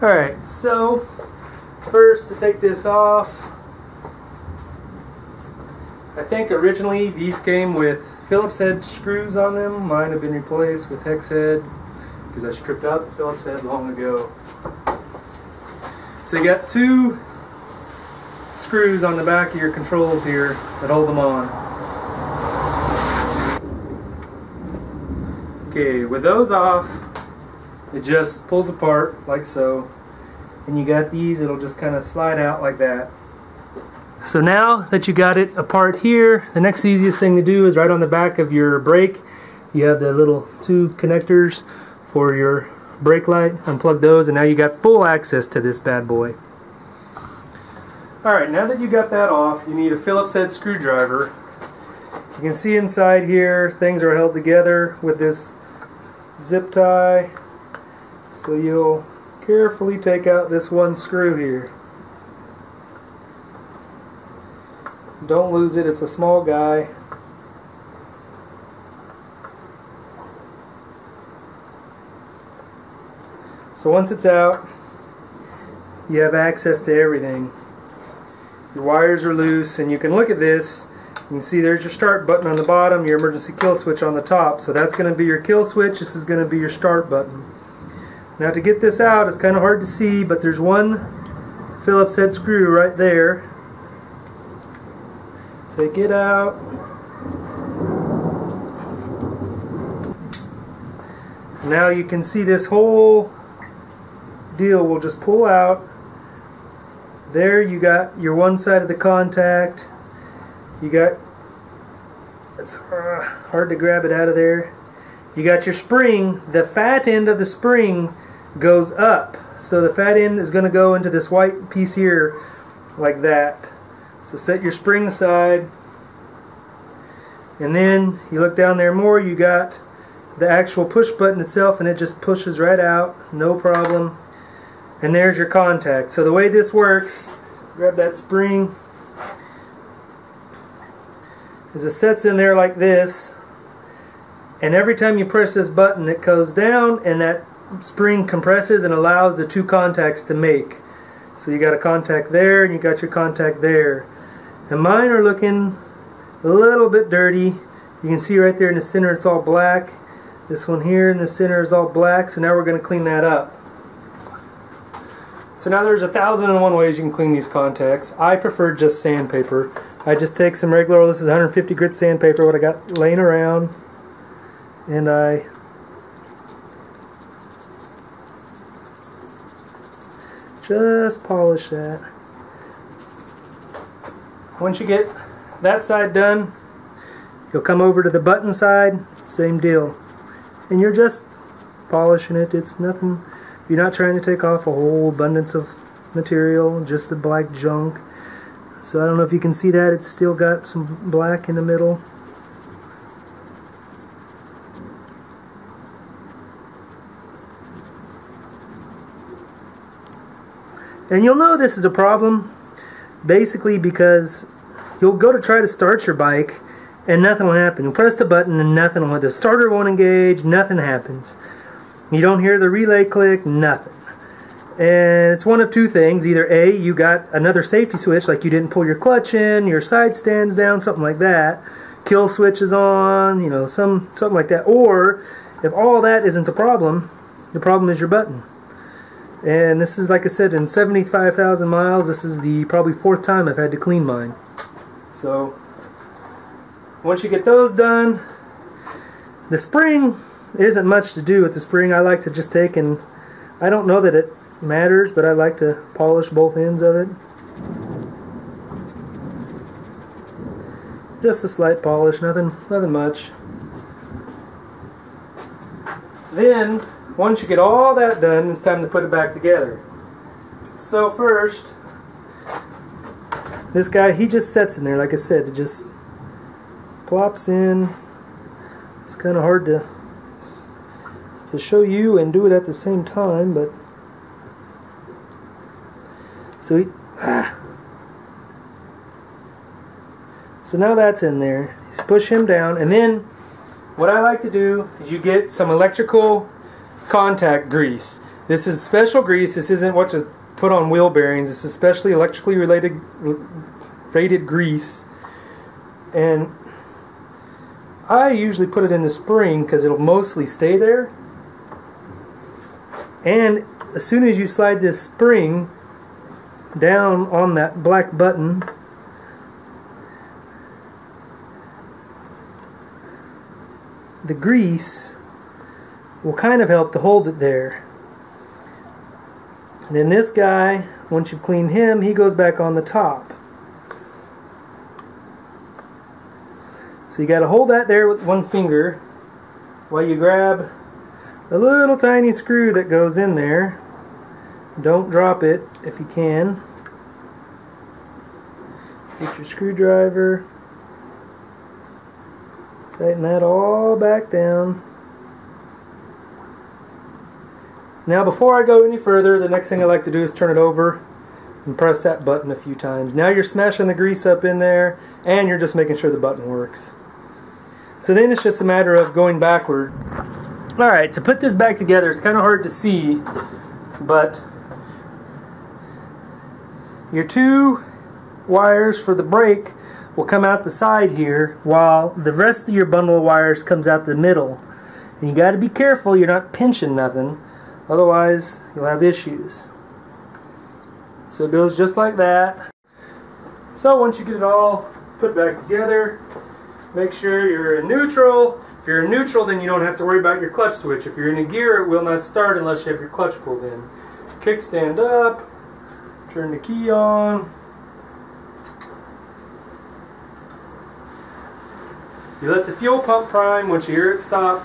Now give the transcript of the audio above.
Alright, so first to take this off, I think originally these came with Phillips head screws on them. Mine have been replaced with hex head because I stripped out the Phillips head long ago. So you got two screws on the back of your controls here that hold them on. Okay, with those off, it just pulls apart like so. And you got these, it'll just kind of slide out like that. So now that you got it apart here, the next easiest thing to do is right on the back of your brake, you have the little two connectors for your brake light. Unplug those and now you got full access to this bad boy. Alright, now that you got that off, you need a Phillips head screwdriver. You can see inside here, things are held together with this zip tie. So you'll carefully take out this one screw here. Don't lose it, it's a small guy. So once it's out, you have access to everything. Your wires are loose and you can look at this. You can see there's your start button on the bottom, your emergency kill switch on the top. So that's going to be your kill switch, this is going to be your start button. Now to get this out, it's kind of hard to see, but there's one Phillips head screw right there. Take it out. Now you can see this whole deal will just pull out. There you got your one side of the contact. You got, it's uh, hard to grab it out of there. You got your spring. The fat end of the spring goes up. So the fat end is going to go into this white piece here like that. So set your spring aside. And then you look down there more, you got the actual push button itself and it just pushes right out, no problem. And there's your contact. So the way this works, grab that spring, is it sets in there like this, and every time you press this button it goes down and that spring compresses and allows the two contacts to make. So you got a contact there and you got your contact there. And mine are looking a little bit dirty. You can see right there in the center it's all black. This one here in the center is all black, so now we're going to clean that up. So now there's a thousand and one ways you can clean these contacts. I prefer just sandpaper. I just take some regular, oh, this is 150 grit sandpaper, what I got laying around, and I just polish that. Once you get that side done, you'll come over to the button side, same deal. And you're just polishing it, it's nothing, you're not trying to take off a whole abundance of material, just the black junk. So I don't know if you can see that, it's still got some black in the middle. And you'll know this is a problem basically because you'll go to try to start your bike and nothing will happen. You press the button and nothing will the starter won't engage, nothing happens. You don't hear the relay click, nothing. And it's one of two things. Either A, you got another safety switch, like you didn't pull your clutch in, your side stands down, something like that. Kill switch is on, you know, some something like that. Or if all that isn't the problem, the problem is your button. And this is, like I said, in 75,000 miles, this is the probably fourth time I've had to clean mine. So, once you get those done, the spring, isn't much to do with the spring. I like to just take and, I don't know that it matters, but I like to polish both ends of it. Just a slight polish, nothing, nothing much. Then, once you get all that done, it's time to put it back together. So first, this guy, he just sets in there, like I said, it just plops in. It's kind of hard to to show you and do it at the same time, but so he, ah. So now that's in there. Push him down, and then what I like to do is you get some electrical contact grease. This is special grease. This isn't what to put on wheel bearings. This is especially electrically related rated grease. And I usually put it in the spring because it'll mostly stay there. And as soon as you slide this spring down on that black button, the grease will kind of help to hold it there. And then this guy, once you've cleaned him, he goes back on the top. So you got to hold that there with one finger while you grab a little tiny screw that goes in there. Don't drop it if you can. Get your screwdriver. Tighten that all back down. Now before I go any further, the next thing I like to do is turn it over and press that button a few times. Now you're smashing the grease up in there and you're just making sure the button works. So then it's just a matter of going backward. Alright, to put this back together, it's kind of hard to see, but your two wires for the brake will come out the side here while the rest of your bundle of wires comes out the middle. And you got to be careful you're not pinching nothing Otherwise, you'll have issues. So it goes just like that. So once you get it all put back together, make sure you're in neutral. If you're in neutral, then you don't have to worry about your clutch switch. If you're in a gear, it will not start unless you have your clutch pulled in. Kickstand up, turn the key on. You let the fuel pump prime. Once you hear it stop,